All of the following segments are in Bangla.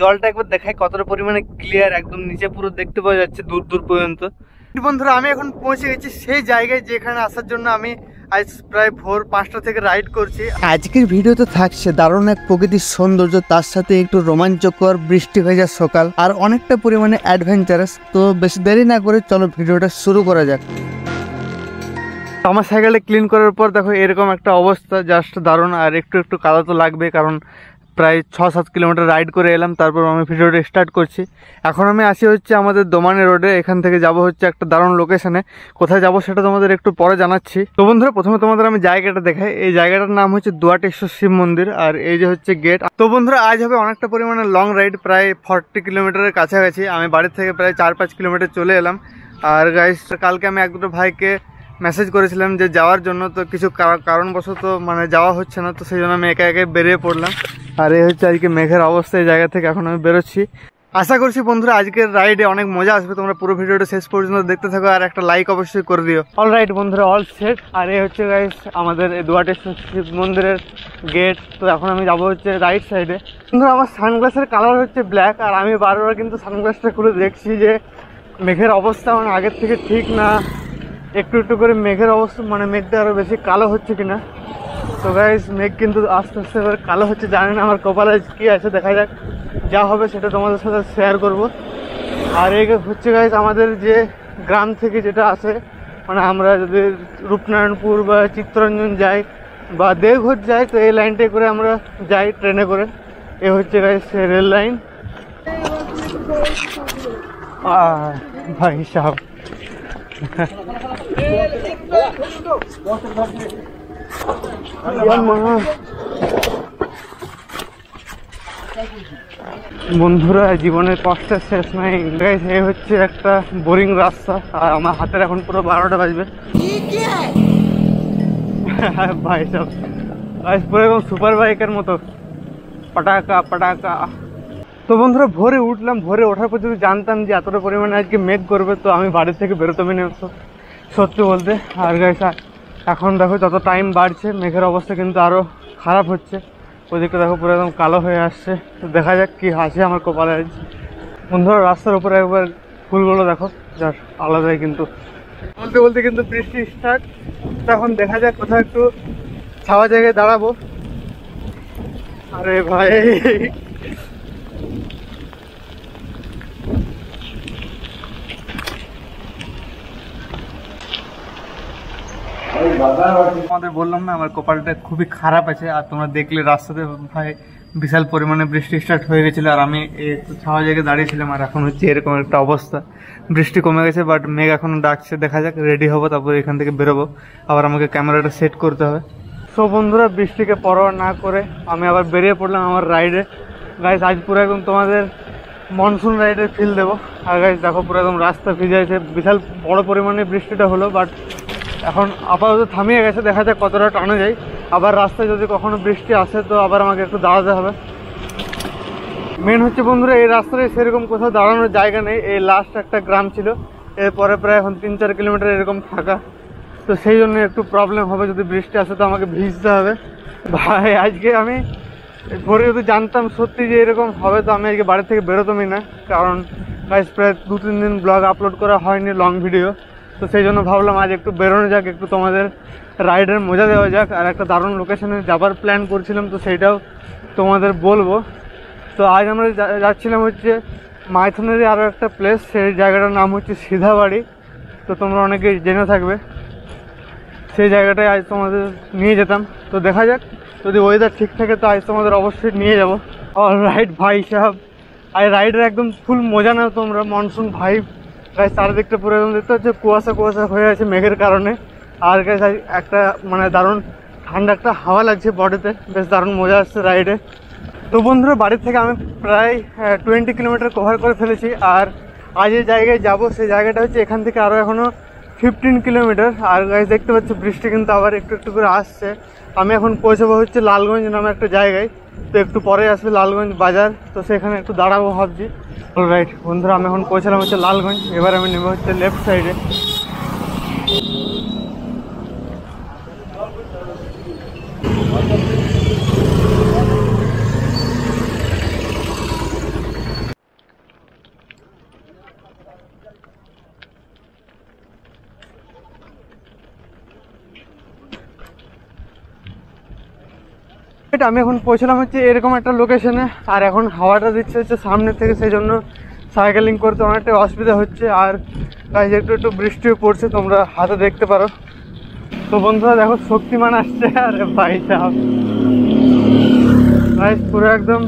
জলটা একবার দেখাই কতটা পরিমাণে ক্লিয়ার একদম নিচে পুরো দেখতে পাওয়া যাচ্ছে দূর দূর পর্যন্ত। বন্ধুরা আমি এখন পৌঁছে গেছি সেই জায়গায় যেখানে আসার জন্য আমি আজ প্রায় ভোর পাঁচটা থেকে রাইড করছি। আজকের ভিডিওতে থাকছে দারুণ এক প্রকৃতির সৌন্দর্য তার সাথে একটু রোমাঞ্চকর বৃষ্টি হয়ে যায় সকাল আর অনেকটা পরিমাণে অ্যাডভেঞ্চারাস তো বেশি দেরি না করে চলো ভিডিওটা শুরু করা যাক। আমার সাইকেলটা ক্লিন করার পর দেখো এরকম একটা অবস্থা জাস্ট দারুণ আর একটু একটু কাদা তো লাগবে কারণ প্রায় ছ সাত কিলোমিটার রাইড করে এলাম, তারপর আমি ভিডিওটা স্টার্ট করছি। এখন আমি আসি হচ্ছে আমাদের দোমানি রোডে, এখান থেকে যাব হচ্ছে একটা দারুণ লোকেশনে কোথায় যাব সেটা তোমাদের একটু পরে জানাচ্ছি। তো বন্ধুরা, প্রথমে তোমাদের আমি জায়গাটা দেখাই। এই জায়গাটার নাম হচ্ছে দুয়াটেশ্বর শিব মন্দির, আর এই যে হচ্ছে গেট তো বন্ধুরা, আজ হবে অনেকটা পরিমাণে লং রাইড প্রায় ফর্টি কিলোমিটারের কাছাকাছি। আমি বাড়ির থেকে প্রায় চার পাঁচ কিলোমিটার চলে এলাম। আর গাইস কালকে আমি এক দুটো ভাইকে মেসেজ করেছিলাম যে যাওয়ার জন্য, তো কিছু কারণবশত মানে যাওয়া হচ্ছে না, তো সেই জন্য আমি একা একা বেরিয়ে পড়লাম। আর এই হচ্ছে আজকে মেঘের অবস্থা এই জায়গা থেকে এখন আমি বেরোচ্ছি। আশা করছি বন্ধুরা, আজকের রাইডে অনেক মজা আসবে। তোমরা পুরো ভিডিওটা শেষ পর্যন্ত দেখতে থাকো আর একটা লাইক অবশ্যই করে দিও। অল রাইট বন্ধুরা অল সেট আর এই হচ্ছে গাইস আমাদের দুয়াটেশ্বর শিব মন্দিরের গেট তো এখন আমি যাব হচ্ছে রাইট সাইডে বন্ধুরা, আমার সানগ্লাসের কালার হচ্ছে ব্ল্যাক আর আমি বারবার কিন্তু সানগ্লাসটা খুলে দেখছি যে মেঘের অবস্থা মানে আগের থেকে ঠিক না। একটু একটু করে মেঘের অবস্থা মানে মেঘটা আরও বেশি কালো হচ্ছে কিনা। তো গাইজ মেঘ কিন্তু আস্তে আস্তে করে কালো হচ্ছে জানি না আমার কপালে কী আছে দেখা যাক যা হবে সেটা তোমাদের সাথে শেয়ার করব আর এই হচ্ছে গাইজ আমাদের যে গ্রাম থেকে যেটা আছে মানে আমরা যদি রূপনারায়ণপুর বা চিত্তরঞ্জন যাই বা দেওঘর যাই তো এই লাইনটাই করে আমরা যাই ট্রেনে করে এ হচ্ছে গাইজ রেল লাইন ভাই সাহেব বন্ধুরা, জীবনের কষ্টের শেষ নাই। গাইস এই হচ্ছে একটা বোরিং রাস্তা। আর আমার হাতের এখন পুরো বারোটা বাজবে। ভাই, সব গাইস পুরো এরকম সুপার বাইকের মতো। পটাকা পটাকা। তো বন্ধুরা, ভোরে উঠলাম। ভোরে ওঠার পর যদি জানতাম যে এতটা পরিমাণে আজকে মেঘ করবে, তো আমি বাড়ি থেকে বেরোতামই না। সত্যি বলতে। আর গাইস এখন দেখো যত টাইম বাড়ছে, মেঘের অবস্থা কিন্তু আরও খারাপ হচ্ছে। ওদিকটা দেখো পুরো একদম কালো হয়ে আসছে। দেখা যাক কী আছে আমার কপালে বন্ধুরা, রাস্তার উপরে একবার ফুলগুলো দেখো, যার আলাদাই কিন্তু। বলতে বলতে কিন্তু বৃষ্টি স্টার্ট তখন দেখা যাক কোথাও একটু ছাওয়া জায়গায় দাঁড়াবো। আরে ভাই! তোমাদের বললাম না, আমার কপালটা খুবই খারাপ আছে, আর তোমরা দেখলে রাস্তাতে ভাই বিশাল পরিমাণে বৃষ্টি স্টার্ট হয়ে গেছিল, আর আমি একটু ছাওয়া জায়গায় দাঁড়িয়েছিলাম, আর এখন হচ্ছে এরকম একটা অবস্থা। বৃষ্টি কমে গেছে বাট মেঘ এখনও ডাকছে, দেখা যাক রেডি হব, তারপর এখান থেকে বেরোবো। আবার আমাকে ক্যামেরাটা সেট করতে হবে। সো বন্ধুরা, বৃষ্টিকে পরোয়া না করে আমি আবার বেরিয়ে পড়লাম আমার রাইডে গাইজ আজ পুরো একদম তোমাদের মনসুন রাইডের ফিল দেবো। আর গাইজ দেখো পুরো একদম রাস্তা ভিজে আছে, বিশাল বড় পরিমাণে বৃষ্টিটা হলো বাট এখন আপাতত থামিয়ে গেছে, দেখা যাক কতটা টানো যায়। আবার রাস্তায় যদি কখনো বৃষ্টি আসে, তো আবার আমাকে একটু দাঁড়াতে হবে। মেন হচ্ছে বন্ধুরা, এই রাস্তায় সেরকম কোথাও দাঁড়ানোর জায়গা নেই। এই লাস্ট একটা গ্রাম ছিল। এরপরে প্রায় এখন তিন চার কিলোমিটার এরকম ফাঁকা তো সেই জন্য একটু প্রবলেম হবে, যদি বৃষ্টি আসে তো আমাকে ভিজতে হবে। ভাই, আজকে আমি ভোরে যদি জানতাম সত্যি যে এরকম হবে, তো আমি আজকে বাড়ি থেকে বেরোতামই না। কারণ প্রায় দু তিন দিন ব্লগ আপলোড করা হয়নি লং ভিডিও তো সেই জন্য ভাবলাম আজ একটু বেরোনো যাক, একটু তোমাদের রাইডের মজা দেওয়া যাক, আর একটা দারুণ লোকেশনে যাবার প্ল্যান করছিলাম, তো সেইটাও তোমাদের বলব। তো আজ আমরা যাচ্ছিলাম হচ্ছে মাইথনেরই আরও একটা প্লেস সেই জায়গাটার নাম হচ্ছে সিধাবাড়ি। তো তোমরা অনেকে জেনে থাকবে, সেই জায়গাটায় আজ তোমাদের নিয়ে যেতাম। তো দেখা যাক, যদি ওয়েদার ঠিক থাকে তো আজ তোমাদের অবশ্যই নিয়ে যাব। অল রাইড ভাই সাহেব। আর রাইডের একদম ফুল মজা না তোমরা মনসুন ভাইব গাছ চারিদিকটা পুরো একদম দেখতে হচ্ছে। কুয়াশা কুয়াশা হয়ে আছে মেঘের কারণে। আর গাছ একটা মানে দারুণ ঠান্ডা একটা হাওয়া লাগছে বডিতে। বেশ দারুণ মজা আসছে রাইডে তো বন্ধুরা, বাড়ির থেকে আমি প্রায় টোয়েন্টি কিলোমিটার কভার করে ফেলেছি। আর আজ যে জায়গায় যাব সেই জায়গাটা হচ্ছে এখান থেকে আরও এখনও ফিফটিন কিলোমিটার আর গাছ দেখতে পাচ্ছি বৃষ্টি কিন্তু আবার একটু একটু করে আসছে। আমি এখন পৌঁছাবো হচ্ছে লালগঞ্জ নামে একটা জায়গায়। তো একটু পরে আসবে লালগঞ্জ বাজার, তো সেখানে একটু দাঁড়াবো ভাবছি। রাইট বন্ধুরা, আমি এখন পৌঁছালাম হচ্ছে লালগঞ্জ, এবার আমি নেব হচ্ছে লেফট সাইডে এটা আমি এখন পৌঁছলাম হচ্ছে এরকম একটা লোকেশনে আর এখন হাওয়াটা দিচ্ছে হচ্ছে সামনে থেকে সেই জন্য সাইকেলিং করতে অনেকটা অসুবিধা হচ্ছে। আর গাইজ একটু একটু বৃষ্টিও পড়ছে, তোমরা হাতে দেখতে পারো। তো বন্ধুরা, দেখো শক্তিমান আসছে। আরে সাহেব। গাইজ পুরো একদম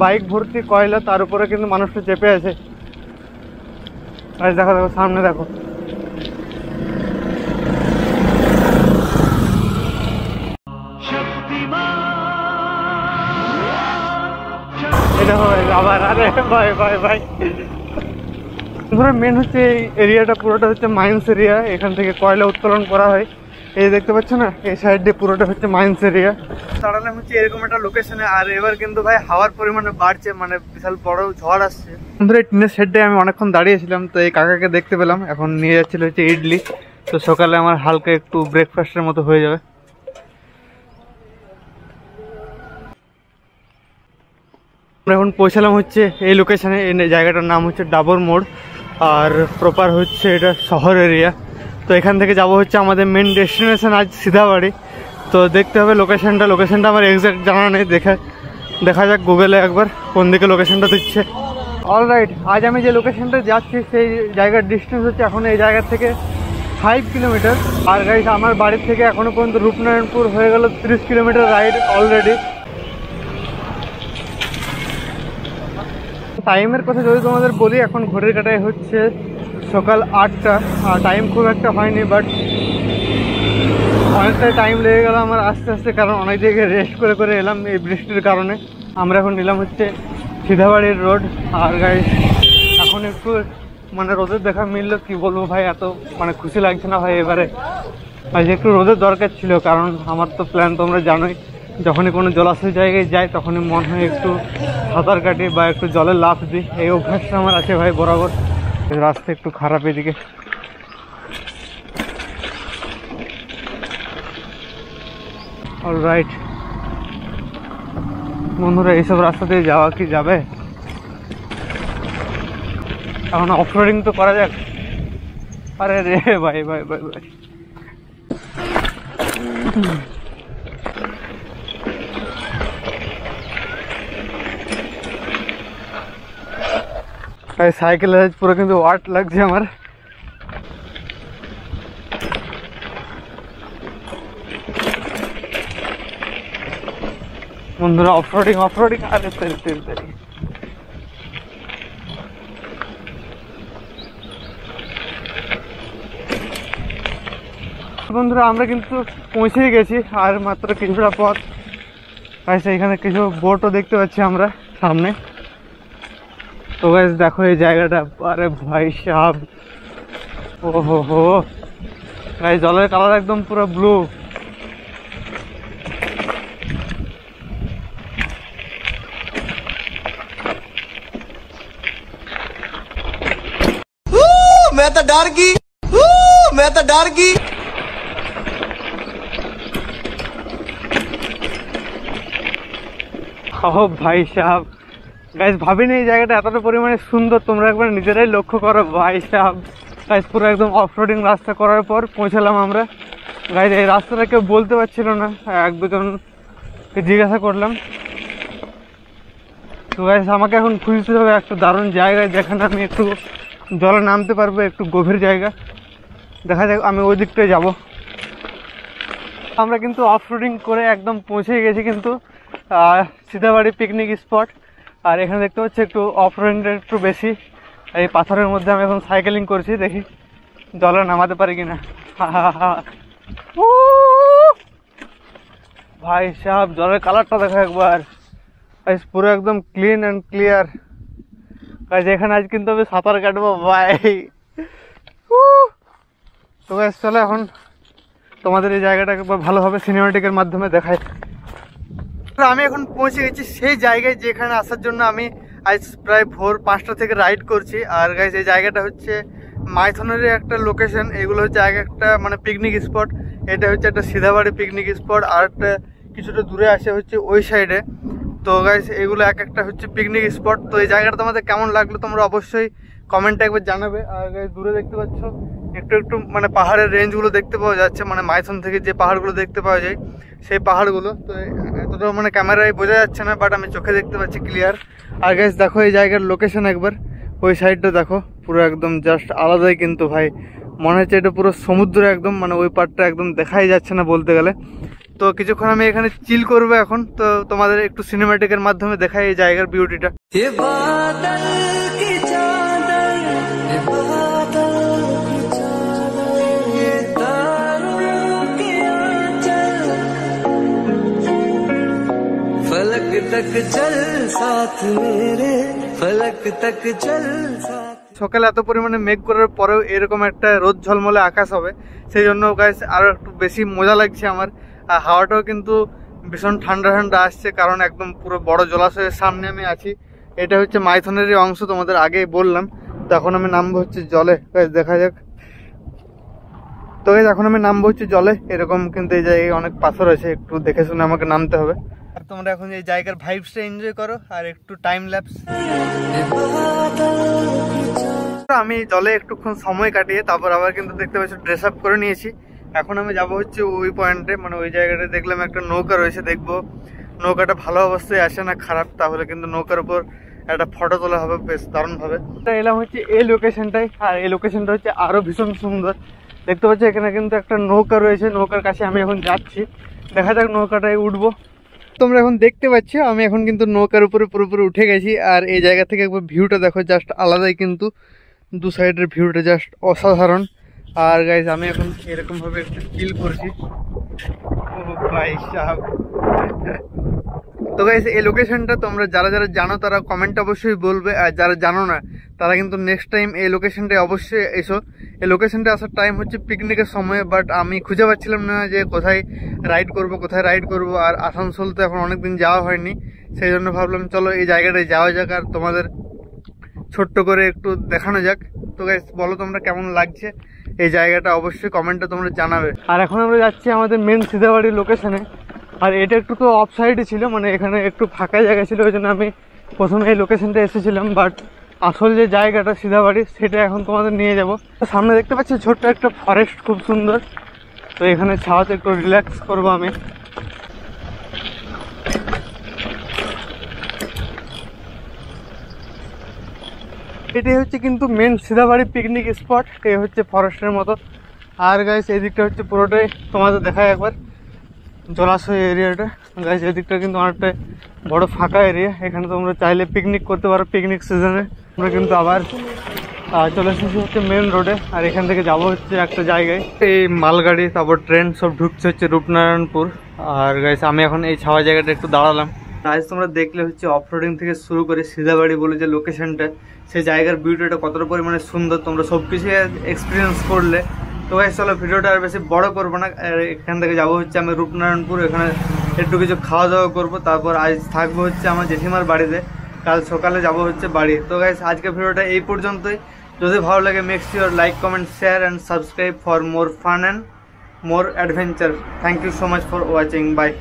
বাইক ভর্তি কয়লা, তার উপরে কিন্তু মানুষটা চেপে আছে। দেখো দেখো, সামনে দেখো। আবার আরে, ভাই ভাই ভাই। ধরো মেন হচ্ছে এই এরিয়াটা পুরোটা হচ্ছে মাইন্স এরিয়া এখান থেকে কয়লা উত্তোলন করা হয়। এই দেখতে পাচ্ছ না? এই সাইড দিয়ে পুরোটা হচ্ছে মাইন্স এরিয়া দাঁড়ালাম হচ্ছে এরকম একটা লোকেশনে আর এবার কিন্তু ভাই হাওয়ার পরিমাণে বাড়ছে মানে বিশাল বড় ঝড় আসছে। বন্ধুরা, এই টিনের শেডে আমি অনেকক্ষণ দাঁড়িয়েছিলাম, তো এই কাকাকে দেখতে পেলাম। এখন নিয়ে যাচ্ছিল হচ্ছে ইডলি। তো সকালে আমার হালকা একটু ব্রেকফাস্টের মতো হয়ে যাবে। আমরা এখন পৌঁছালাম হচ্ছে এই লোকেশানে এই জায়গাটার নাম হচ্ছে ডাবর মোড়। আর প্রপার হচ্ছে এটা শহর এরিয়া তো এখান থেকে যাব হচ্ছে আমাদের মেন ডেস্টিনেশন আজ সিধাবাড়ি। তো দেখতে হবে লোকেশনটা লোকেশনটা আমার এক্স্যাক্ট জানা নেই। দেখা দেখা যাক গুগলে একবার কোন দিকে লোকেশানটা দিচ্ছে। অল রাইট আজ আমি যে লোকেশানটা যাচ্ছি, সেই জায়গার ডিস্টেন্স হচ্ছে এখন এই জায়গা থেকে ফাইভ কিলোমিটার আর গাইজ আমার বাড়ির থেকে এখনও পর্যন্ত রূপনারায়ণপুর হয়ে গেল তিরিশ কিলোমিটার রাইড অলরেডি টাইমের কথা যদি তোমাদের বলি, এখন ঘড়ির কাটায় হচ্ছে সকাল আটটা। টাইম খুব একটা হয়নি বাট অনেকটাই টাইম লেগে গেল আমার আস্তে আস্তে, কারণ অনেক জায়গায় রেস্ট করে করে এলাম এই বৃষ্টির কারণে। আমরা এখন নিলাম হচ্ছে সিধাবাড়ির রোড আর গাড়ি এখন একটু মানে রোদের দেখা মিললো, কি বলব ভাই, এত মানে খুশি লাগছে না ভাই এবারে। আজ একটু রোদের দরকার ছিল, কারণ আমার তো প্ল্যান তোমরা জানোই। যখনই কোনো জলাশয় জায়গায় যাই, তখনই মন হয় একটু সাঁতার কাটি বা একটু জলে লাফ দিই। এই অভ্যাসটা আমার আছে ভাই, বরাবর। রাস্তা একটু খারাপ এদিকে। অল রাইট বন্ধুরা, এইসব রাস্তা দিয়ে যাওয়া কি যাবে? এখন অফরোডিং তো করা যাক। আরে রে, ভাই ভাই ভাই ভাই। সাইকেলে পুরো কিন্তু ওয়াট লাগছে আমার। বন্ধুরা অফরোডিং অফরোডিং আরে তেল তেল তেল। বন্ধুরা, আমরা কিন্তু পৌঁছেই গেছি, আর মাত্র কিছুটা পথ। আচ্ছা এখানে কিছু বোটও দেখতে পাচ্ছি আমরা সামনে। তো গাইজ দেখো এই জায়গাটা আরে ভাই সাহ ও হো হো গাইজ জলের কালার একদম পুরো ব্লু मैं तो डर गई मैं तो डर गई ও ভাই সাহ গাইজ ভাবিনি এই জায়গাটা এতটা পরিমাণে সুন্দর। তোমরা একবার নিজেরাই লক্ষ্য করো। ভাই সাহ গাইজ পুরো একদম অফরোডিং রাস্তা করার পর পৌঁছালাম আমরা। গাইজ এই রাস্তাটা কেউ বলতে পারছিল না। এক দুজনকে জিজ্ঞাসা করলাম। তো গাইজ আমাকে এখন খুঁজতে হবে একটা দারুণ জায়গায় যেখানে আমি একটু জলে নামতে পারব, একটু গভীর জায়গা। দেখা যাক, আমি ওই দিকটায় যাব। আমরা কিন্তু অফরোডিং করে একদম পৌঁছে গেছি কিন্তু সীতাবাড়ি পিকনিক স্পট আর এখানে দেখতে পাচ্ছি একটু অফরোডিংটা একটু বেশি। এই পাথরের মধ্যে আমি এখন সাইকেলিং করছি, দেখি জলে নামাতে পারি কিনা। ভাই সাহেব, জলের কালারটা দেখো একবার। পুরো একদম ক্লিন অ্যান্ড ক্লিয়ার গাইজ এখানে আজ কিন্তু আমি সাঁতার কাটবো, ভাই। তো চলো এখন তোমাদের এই জায়গাটাকে ভালোভাবে সিনেমাটিকের মাধ্যমে দেখাই। তো আমি এখন পৌঁছে গেছি সেই জায়গায় যেখানে আসার জন্য আমি আজ প্রায় ভোর পাঁচটা থেকে রাইড করছি। আর গাইজ এই জায়গাটা হচ্ছে মাইথনের একটা লোকেশন এগুলো হচ্ছে এক একটা মানে পিকনিক স্পট এটা হচ্ছে একটা সিধাবাড়ি পিকনিক স্পট আর একটা কিছুটা দূরে আসে হচ্ছে ওই সাইডে তো গাইজ এগুলো এক একটা হচ্ছে পিকনিক স্পট তো এই জায়গাটা তোমাদের কেমন লাগল তোমরা অবশ্যই কমেন্টে একবার জানাবে। আর দূরে দেখতে পাচ্ছ একটু একটু মানে পাহাড়ের রেঞ্জগুলো দেখতে পাওয়া যাচ্ছে মানে মাইথন থেকে যে পাহাড়গুলো দেখতে পাওয়া যায়, সেই পাহাড়গুলো। তো এতটা মানে ক্যামেরায় বোঝা যাচ্ছে না বাট আমি চোখে দেখতে পাচ্ছি ক্লিয়ার আর গাইস দেখো এই জায়গার লোকেশন একবার। ওই সাইডটা দেখো, পুরো একদম জাস্ট আলাদাই কিন্তু ভাই। মনে হচ্ছে এটা পুরো সমুদ্র একদম মানে ওই পার্টটা একদম দেখাই যাচ্ছে না বলতে গেলে। তো কিছুক্ষণ আমি এখানে চিল করব এখন, তো তোমাদের একটু সিনেমাটিকের মাধ্যমে দেখাই এই জায়গার বিউটিটা तक चल साथ मेरे फलक तक चल साथ সকালে এত পরিমাণে মেঘ করার পরেও এরকম একটা রোদ ঝলমলে আকাশ হবে সেই জন্য গাইস আরো একটু বেশি মজা লাগছে আমার আর হাওয়াটাও কিন্তু ভীষণ ঠান্ডা ঠান্ডা আসছে কারণ একদম পুরো বড় জলাশয়ের সামনে আমি আছি এটা হচ্ছে মাইথনেরই অংশ তোমাদের আগেই বললাম তো এখন আমি নামবো হচ্ছে জলে guys, দেখা যাক তো guys, এখন আমি নামবো হচ্ছে জলে এরকম কিন্তু এই জায়গায় অনেক পাথর আছে একটু দেখে শুনে আমাকে নামতে হবে আর তোমরা এখন এই জায়গার ভাইবসটা এনজয় করো, আর একটু টাইম ল্যাপস আমি জলে একটুক্ষণ সময় কাটিয়ে তারপর আবার কিন্তু দেখতে পাচ্ছি ড্রেস আপ করে নিয়েছি। এখন আমি যাব হচ্ছে ওই পয়েন্টে মানে ওই জায়গাটা দেখলাম একটা নৌকা রয়েছে, দেখব। নৌকাটা ভালো অবস্থায় আসে না খারাপ, তাহলে কিন্তু নৌকার উপর একটা ফটো তোলা হবে, বেশ দারুণভাবে এলাম হচ্ছে এই লোকেশনটাই আর এই লোকেশনটা হচ্ছে আরও ভীষণ সুন্দর। দেখতে পাচ্ছি এখানে কিন্তু একটা নৌকা রয়েছে, নৌকার কাছে আমি এখন যাচ্ছি। দেখা যাক নৌকাটায় উঠবো। তোমরা এখন দেখতে পাচ্ছ, আমি এখন কিন্তু নৌকার উপরে পুরোপুরি উঠে গেছি, আর এই জায়গা থেকে একবার ভিউটা দেখো জাস্ট আলাদাই কিন্তু দু সাইডের ভিউটা জাস্ট অসাধারণ। আর গাইজ আমি এখন এরকমভাবে একটা ফিল করছি। ও ভাই তো গাইস এই লোকেশনটা তোমরা যারা যারা জানো, তারা কমেন্ট অবশ্যই বলবে, আর যারা জানো না, তারা কিন্তু নেক্সট টাইম এই লোকেশনটায় অবশ্যই এসো। এই লোকেশনটা আসার টাইম হচ্ছে পিকনিকের সময় বাট আমি খুঁজে পাচ্ছিলাম না যে কোথায় রাইড করব, কোথায় রাইড করব, আর আসানসোল তো এখন অনেক দিন যাওয়া হয়নি। সেই জন্য ভাবলাম, চলো এই জায়গাটায় যাওয়া যাক, আর তোমাদের ছোট্ট করে একটু দেখানো যাক। তো গাইস বলো তোমরা কেমন লাগছে? এই জায়গাটা অবশ্যই কমেন্টে তোমরা জানাবে। আর এখন আমরা যাচ্ছি আমাদের মেন সিধাবাড়ির লোকেশনে আর এটা একটু তো অফ সাইডে ছিল মানে এখানে একটু ফাঁকা জায়গা ছিল, ওই জন্য আমি প্রথমে এই লোকেশনটা এসেছিলাম বাট আসল যে জায়গাটা সিধাবাড়ি, সেটা এখন তোমাদের নিয়ে যাব। সামনে দেখতে পাচ্ছি ছোট্ট একটা ফরেস্ট খুব সুন্দর। তো এখানে ছাওয়াতে একটু রিল্যাক্স করব আমি। এটাই হচ্ছে কিন্তু মেন সিধাবাড়ি পিকনিক স্পট এই হচ্ছে ফরেস্টের মতো। আর গাইস এই দিকটা হচ্ছে পুরোটাই তোমাদের দেখায় একবার। জলাশয় এরিয়াটা গাইস এই দিকটা কিন্তু অনেকটা বড় ফাঁকা এরিয়া এখানে তোমরা চাইলে পিকনিক করতে পারো পিকনিক সিজনে আমরা কিন্তু আবার চলে এসেছি হচ্ছে মেন রোডে আর এখান থেকে যাব হচ্ছে একটা জায়গায়। এই মালগাড়ি, তারপর ট্রেন সব ঢুকছে হচ্ছে রূপনারায়ণপুর। আর গাইস আমি এখন এই ছাওয়া জায়গাটা একটু দাঁড়ালাম। আজ তোমরা দেখলে হচ্ছে অফরোডিং থেকে শুরু করে সিধাবাড়ি বলে যে লোকেশনটা সেই জায়গার বিউটিটা কতটা পরিমাণে সুন্দর। তোমরা সব কিছু এক্সপিরিয়েন্স করলে। তো ভাই চলো ভিডিওটা আর বেশি বড় করব না। এখান থেকে যাব হচ্ছে আমি রূপনারায়ণপুর, এখানে একটু কিছু খাওয়া দাওয়া করব। তারপর আজ থাকব হচ্ছে আমার জেঠিমার বাড়িতে। কাল সকালে যাব হচ্ছে বাড়ি। তো গাইস আজকে ভিডিওটা এই পর্যন্তই। যদি ভালো লাগে makes your like comment share and subscribe for more fun and more adventure thank you so much for watching bye.